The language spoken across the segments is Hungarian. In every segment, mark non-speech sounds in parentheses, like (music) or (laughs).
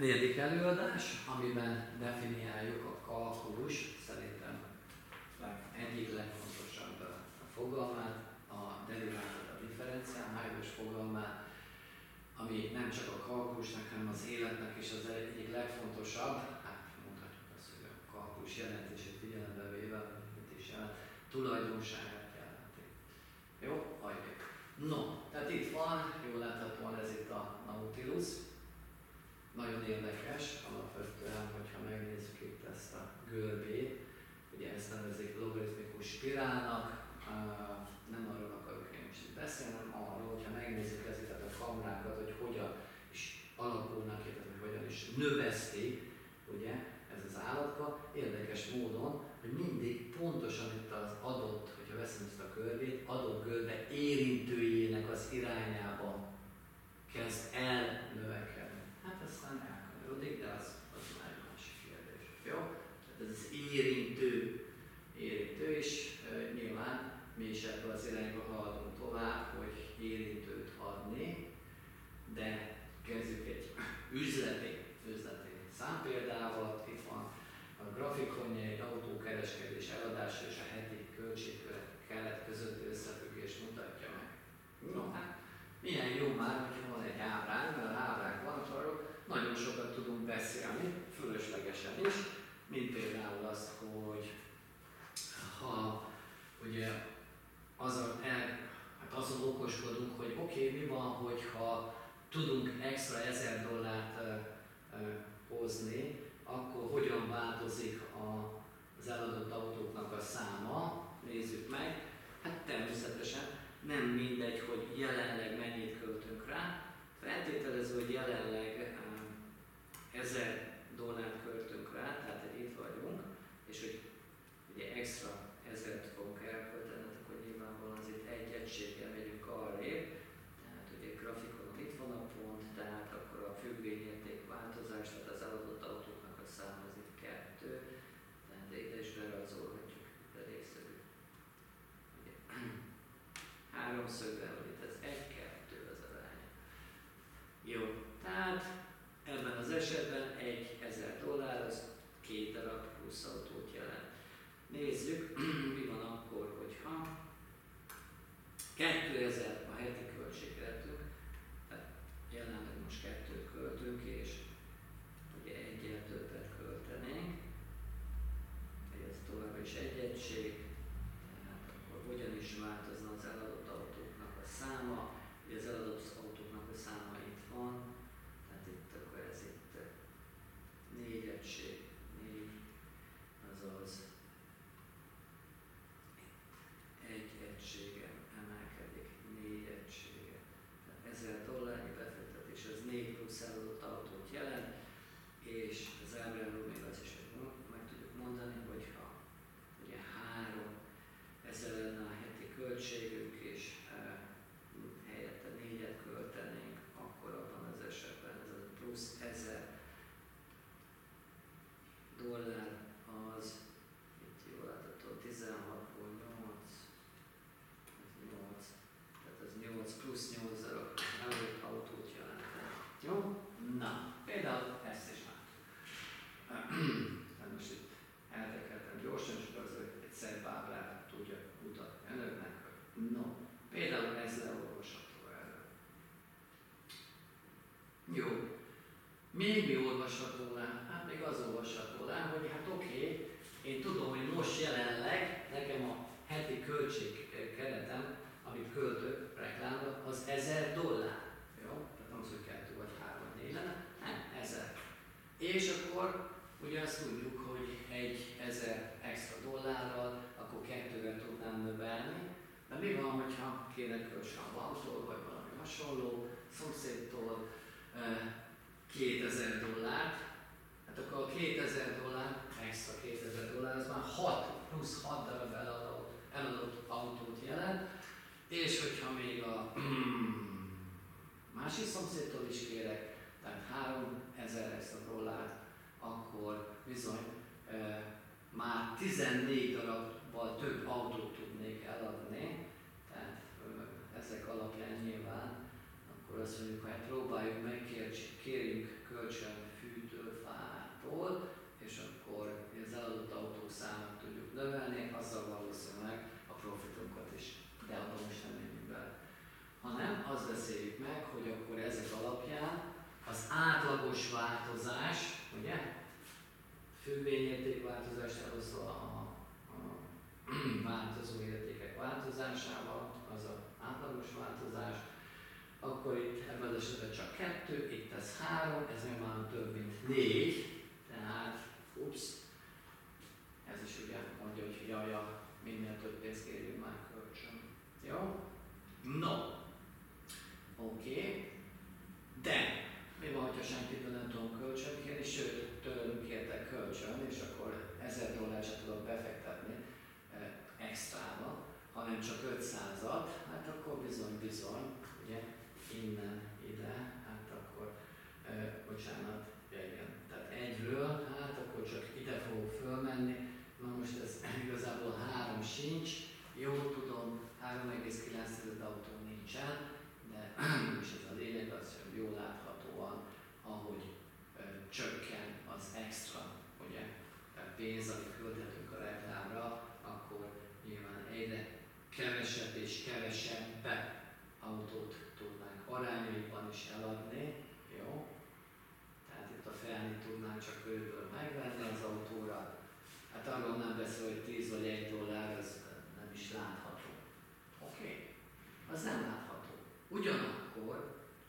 negyedik előadás, amiben definiáljuk a kalkulus, szerintem egyik legfontosabb fogalmát, a deriváltat, a differenciálmájos fogalmát, ami nem csak a kalkulusnak, hanem az életnek is az egyik legfontosabb, hát mondhatjuk azt, hogy a kalkulus jelentését figyelembe véve, mit is jelent, tulajdonságát jelenti. Jó? Hagyjuk. No, tehát itt van, jól láthatóan ez itt a Nautilus, nagyon érdekes, alapvetően, hogyha megnézzük itt ezt a görbét, ugye ezt nevezik logaritmikus spirálnak, nem arról akarok én most beszélni, hanem arról, hogyha megnézzük ezeket a kamrákat, hogy hogyan is alakulnak, illetve hogy hogyan is növeszték, ugye, ez az állatka, érdekes módon, hogy mindig pontosan itt az adott, hogyha veszem ezt a görbét, adott görbe érintőjének az irányába kezd el növekedni. Elkanyarodik, de az, az már egy másik kérdés. Jó? Tehát ez az érintő, érintő, és e, nyilván mi is ebbe az irányba haladunk tovább, hogy érintőt adni, de kezdjük egy üzleti, üzleti számpéldával. Itt van a grafikonja, egy autókereskedés eladása és a heti költségkelet közötti összefüggés mutatja meg. No, hát milyen jó már, hogyha van egy ábránk, mert ábránk van, arról nagyon sokat tudunk beszélni, fölöslegesen is, mint például azt, hogy ha ugye azon, el, hát azon okoskodunk, hogy oké, okay, mi van, hogyha tudunk extra ezer dollárt uh, uh, hozni, akkor hogyan változik a, az eladott autóknak a száma, nézzük meg. Hát természetesen nem mindegy, hogy jelenleg mennyit költünk rá. Feltételező, hogy jelenleg um, 1000 dollárt költünk rá, tehát itt vagyunk, és hogy ugye extra ezeret fogunk elkölteni, hát akkor nyilvánvalóan az itt egy egységgel megyünk arrébb, tehát ugye grafikonon itt van a pont, tehát akkor a függvényérték változás, tehát az eladott autóknak a száma az itt kettő, tehát ide is berajzolhatjuk de részlegű. Ugye, háromszögben, hogy itt ez egy-kettő az arány. Jó, tehát ebben az esetben egy ezer dollár az két darab plusz autót jelent. Nézzük, (clears throat) mi van akkor, hogyha 2000 a heti költségvetünk, tehát jelenleg most kettőt költünk, és ugye egyel többet költenénk, ez továbbra is egy egység, tehát akkor hogyan is változna az eladott autóknak a száma, ugye az eladott autóknak a száma itt van, tehát itt akkor ez itt négy egység, négy, azaz egy egységen emelkedik, négy egysége. Tehát 1000 dollárnyi befektetés, az 4 plusz eladott autót jelent, és az ábráról még az is meg tudjuk mondani, hogy ha ugye 3 ezer lenne a heti költségünk, és e, helyette négyet költenénk, akkor abban az esetben ez a plusz 1000 dollár az, itt jól látható, 16-ból 8, ez 8, tehát ez 8 plusz 8 darab előtt autót jelentene. Jó? Na, például ezt is látjuk. Hát most itt eltekertem gyorsan, és akkor az egy szebb ábrát tudja mutatni önöknek, hogy no, például ez leolvasható erről. Jó, még mi olvasható le? Hát még az olvasható le, hogy hát oké, okay, én tudom, hogy most jelenleg nekem a heti költség keretem, amit költök reklámra, az 1000 dollár. Jó? Tehát nem az, hogy kettő vagy három négy lenne, nem, 1000. És akkor ugye azt tudjuk, hogy egy 1000 extra dollárral, akkor kettővel tudnám növelni. De mi van, hogyha kéne kölcsön a banktól, vagy valami hasonló, szomszédtól, 2000 dollárt, hát akkor a 2000 dollár, extra 2000 dollár, az már 6 plusz 6 darab eladott, eladott autót jelent, és hogyha még a (clears throat) másik szomszédtól is kérek, tehát 3000 extra dollárt, akkor bizony e, már 14 darabbal több autót tudnék eladni, tehát e, ezek alapján nyilván akkor azt mondjuk, hogy hát próbáljuk meg, kérjünk kölcsön fűtőfától, és akkor az eladott autó számát tudjuk növelni, azzal valószínűleg a profitunkat is, de abban most nem menjünk bele. Hanem azt beszéljük meg, hogy akkor ezek alapján az átlagos változás, ugye, függvényérték változás elosztva a, a (clears throat) változó értékek változásával, az az átlagos változás, akkor itt ebben az esetben csak kettő, itt ez három, ez már több, mint négy, tehát, ups, ez is ugye mondja, hogy jaja, minél több pénzt kérjünk már kölcsön. Jó? No. Oké. Okay. De mi van, ha senkitől nem tudom kölcsön kérni, sőt, tőlünk kértek kölcsön, és akkor 1000 dollár sem tudok befektetni eh, extrába, hanem csak 500-at, hát akkor bizony, bizony, ugye, innen ide, hát akkor, eh, bocsánat, ja igen, tehát egyről, hát akkor csak ide fogok fölmenni, na most ez (laughs) igazából három sincs, jó tudom, 3,9 autó nincsen, de (clears throat) és ez a lényeg, az sem jól láthatóan, ahogy ö, csökken az extra, ugye, pénz, amit küldhetünk a reklámra, akkor nyilván egyre kevesebb és kevesebb autót tudnánk arányaiban is eladni, jó? Tehát itt a felnit tudnánk csak őből megvenni az autóra. Hát arról nem beszél, hogy 10 vagy 1 dollár, az nem is látható. Oké? Okay? Az nem látható. Ugyanakkor,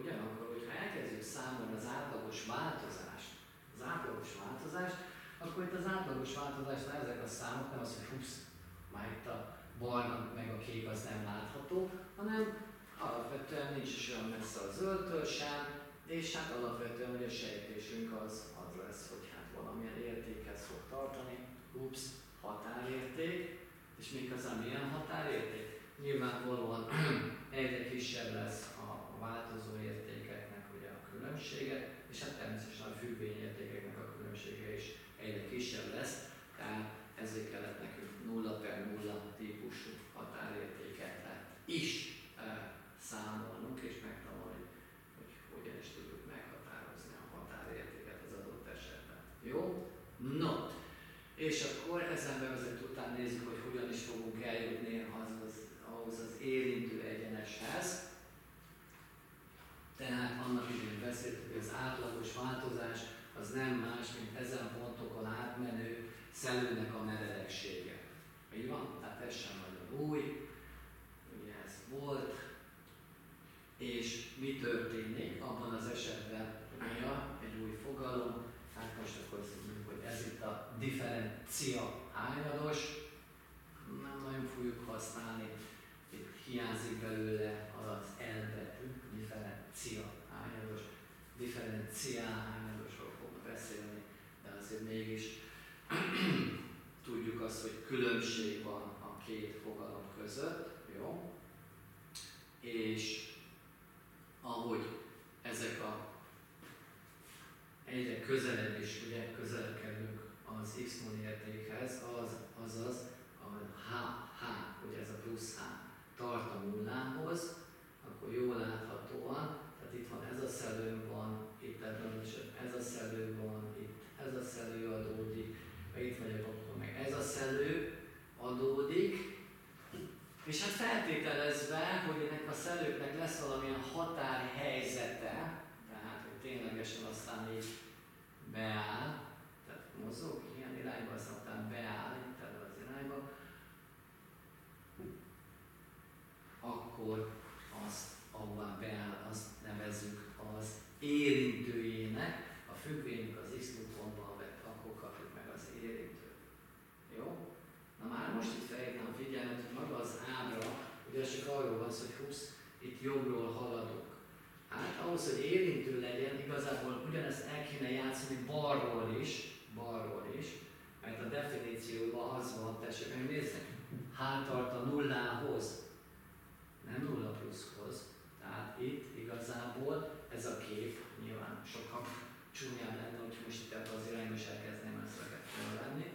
ugyanakkor, hogyha elkezdjük számolni az átlagos változást, az átlagos változást, akkor itt az átlagos változásnál ezek a számok nem az, hogy 20, már itt a barna meg a kék az nem látható, hanem alapvetően nincs is olyan messze a zöldtől sem, és hát alapvetően hogy a sejtésünk az, az lesz, hogy hát valamilyen értékhez fog tartani, ups, határérték, és még az milyen határérték? Nyilvánvalóan (clears throat) egyre kisebb lesz a változó értékeknek ugye a különbsége, és hát természetesen a függvényértékeknek a különbsége is egyre kisebb lesz, tehát ezért kellett nekünk 0 per 0 típusú határértékekre is e, számolnunk, és megtanulni, hogy hogyan is tudjuk meghatározni a határértéket az adott esetben. Jó? No, és akkor ezen bevezető után nézzük, hogy hogyan is fogunk eljutni az, az, ahhoz az érintő egyeneshez. Tehát annak idején beszéltük, hogy az átlagos változás az nem más, mint ezen pontokon átmenő szelőnek a meredeksége. Így van? Tehát ez sem nagyon új, ugye ez volt, és mi történik abban az esetben, ja, egy új fogalom, hát most akkor azt mondjuk, hogy ez itt a differencia hányados, nem nagyon fogjuk használni, itt hiányzik belőle az elbetű, differencia hányados, differencia hányadosról fogunk beszélni, de azért mégis (clears throat) tudjuk azt, hogy különbség van a két fogalom között, jó? És ahogy ezek a egyre közelebb és ugye közelebb kerülünk az x értékhez, az, azaz a h, h, ugye ez a plusz h tart a nullához, akkor jól láthatóan, tehát itt van ez a szelő van, itt ebben ez a szelő van, itt ez a szelő adódik, itt vagyok, akkor meg ez a szelő adódik, és hát feltételezve, hogy szelőknek lesz valamilyen határhelyzete, tehát hogy ténylegesen aztán így beáll, tehát mozog ilyen irányba, aztán beáll itt ebbe az irányba, akkor azt, ahová beáll, azt nevezzük az érintőjének, a függvényük az x pontban vett, akkor kapjuk meg az érintőt. Jó? Na már most itt felhívnám a figyelmet, hogy maga az ábra, ugye csak arról van hogy 20, itt jobbról haladunk. Hát ahhoz, hogy érintő legyen, igazából ugyanezt el kéne játszani balról is, balról is, mert a definícióban az van, tessék megnézni, hátart a nullához, nem nulla pluszhoz. Tehát itt igazából ez a kép nyilván sokkal csúnyább lenne, hogy most itt ebben az irányba is elkezdeném ezt venni,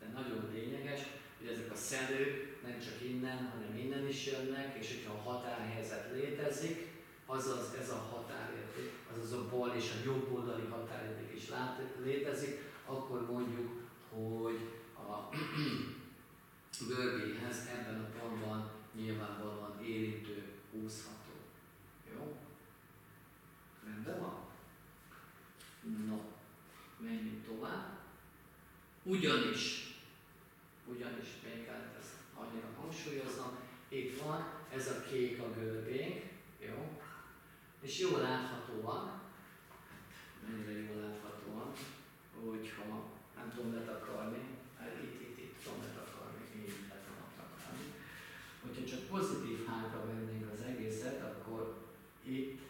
de nagyon lényeges, hogy ezek a szedők nem csak innen, hanem innen is jönnek, és hogyha a határhelyzet létezik, azaz ez a határérték, azaz a bal és a jobb oldali határérték is létezik, akkor mondjuk, hogy a (clears throat) görbéhez ebben a pontban nyilvánvalóan érintő húzható. Jó? Rendben van? Ugyanis, ugyanis még kell ezt annyira hangsúlyoznom, itt van ez a kék a görbénk, jó? És jól láthatóan, mennyire jól láthatóan, hogyha nem tudom letakarni, hát itt, itt, itt tudom letakarni, így le tudom takarni. Hogyha csak pozitív hátra vennénk az egészet, akkor itt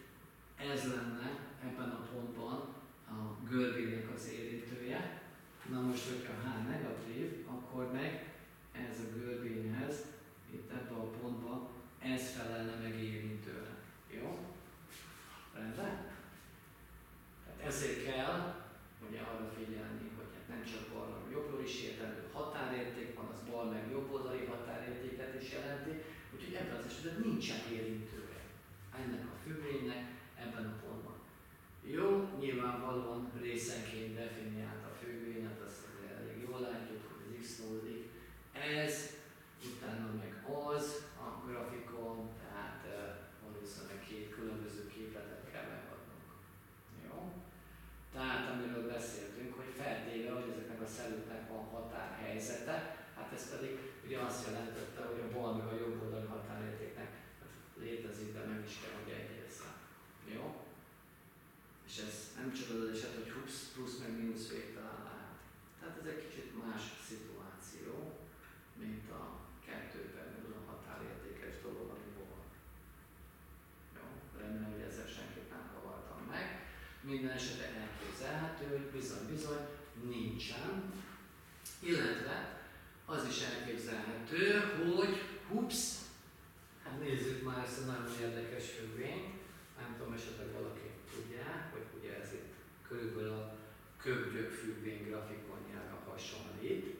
ez lenne ebben a pontban a görbének az érintője. Na most, hogyha H negatív, akkor meg ez a görbényhez, itt ebben a pontban, ez felelne meg érintőre. Jó? Rendben? Tehát ezért kell ugye arra figyelni, hogy hát nem csak balra, jobbról is értendő határérték van, az bal meg jobb oldali határértéket is jelenti, úgyhogy ebben az esetben nincsen érintője ennek a függvénynek ebben a pontban. Jó, nyilvánvalóan részenként definiált a függvényet, azt elég jól látjuk, hogy az x 0 ez, utána meg az a grafikon, tehát valószínűleg két különböző képletet kell megadnunk. Jó? Tehát amiről beszéltünk, hogy feltéve, hogy ezeknek a szelőknek van határhelyzete, hát ez pedig ugye azt jelentette, hogy a bal meg a jobb oldali határértéknek létezik, de meg is kell, hogy egyezzen. Jó? És ez nem az eset, hogy plusz, plusz meg mínusz végtelen lehet. Tehát ez egy kicsit más szituáció, mint a kettőben a határértékes dolog, ami volt. Jó, remélem, hogy ezzel senkit nem kavartam meg. Minden esetre elképzelhető, hogy bizony-bizony nincsen, illetve az is elképzelhető, hogy hups, hát nézzük már ezt a nagyon érdekes függvényt, nem tudom, esetleg valaki tudja, hogy ugye ez itt körülbelül a köbgyök függvény grafikonjára hasonlít,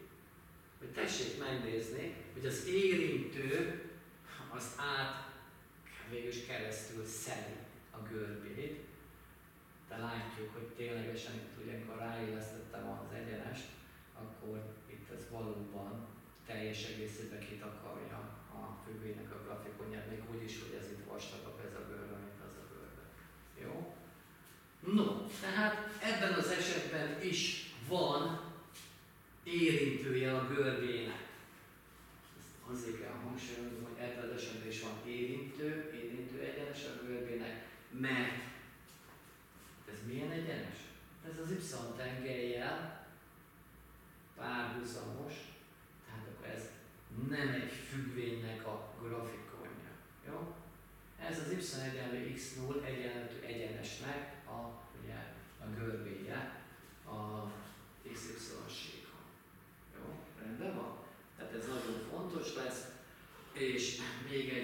hogy tessék megnézni, hogy az érintő az át végül is keresztül szeli a görbét, de látjuk, hogy ténylegesen itt ugye, amikor ráillesztettem az egyenest, akkor itt ez valóban teljes egészében kitakarja a függvénynek a grafikonját, még úgy is, hogy ez itt vastagabb ez a görbe, mint az a görbe. Jó? No, tehát ebben az esetben is van érintője a görbének. Ezt azért kell hangsúlyozni, hogy ebben az esetben is van érintő, érintő egyenes a görbének, mert ez milyen egyenes? Ez az Y tengelyjel párhuzamos, tehát akkor ez nem egy függvénynek a grafikonja. Jó? Ez az y egyenlő x0 egyenlő egyenesnek a, ugye, a görbéje a xy-síkon. Jó? Rendben van? Tehát ez nagyon fontos lesz. És még egy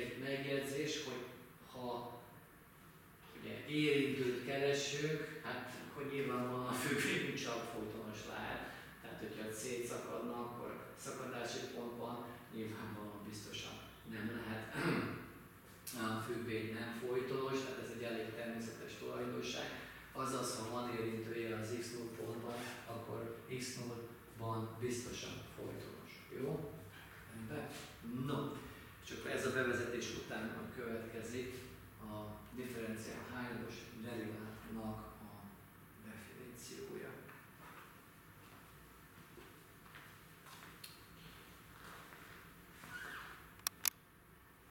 biztosan folytonos. Jó? Rendben? No, és akkor ez a bevezetés után a következik a differenciál hányadós derivátnak a definíciója.